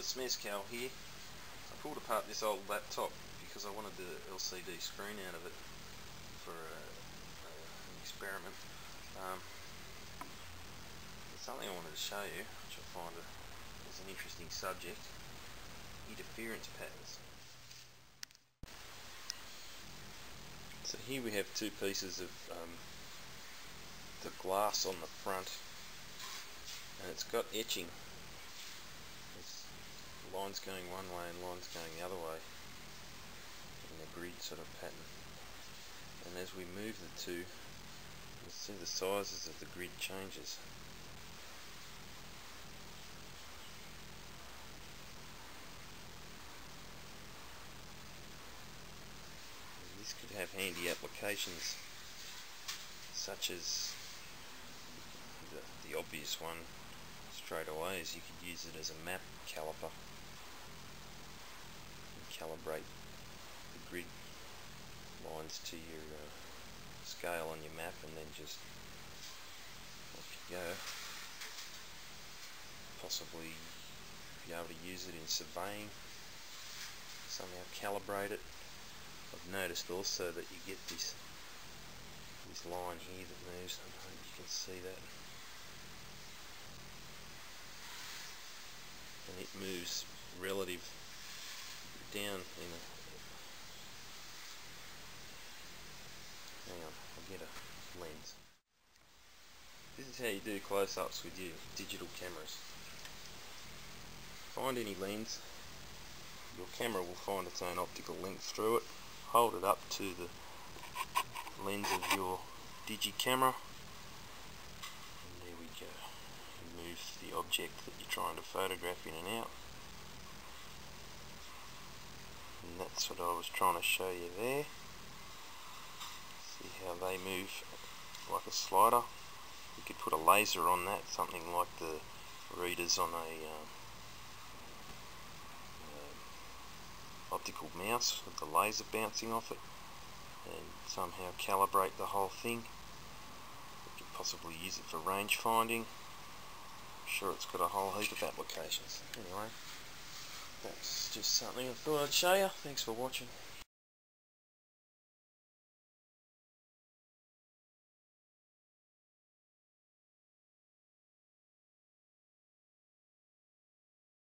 fellas, Mezcal here. I pulled apart this old laptop because I wanted the LCD screen out of it for a, a, an experiment. Um, something I wanted to show you, which I find a, is an interesting subject. Interference patterns. So here we have two pieces of um, the glass on the front and it's got etching lines going one way and lines going the other way. In a grid sort of pattern. And as we move the two you'll see the sizes of the grid changes. And this could have handy applications such as the, the obvious one straight away is you could use it as a map caliper calibrate the grid lines to your uh, scale on your map and then just off you go. Possibly be able to use it in surveying, somehow calibrate it. I've noticed also that you get this this line here that moves, I if you can see that. And it moves relative down in hang on, I'll get a lens. This is how you do close-ups with your digital cameras. Find any lens, your camera will find its own optical length through it, hold it up to the lens of your digi camera and there we go. move the object that you're trying to photograph in and out and that's what I was trying to show you there. See how they move like a slider. You could put a laser on that something like the readers on a um, uh, optical mouse with the laser bouncing off it and somehow calibrate the whole thing. You could possibly use it for range finding. I'm sure it's got a whole heap of applications. Anyway that's just something I thought I'd show you. Thanks for watching.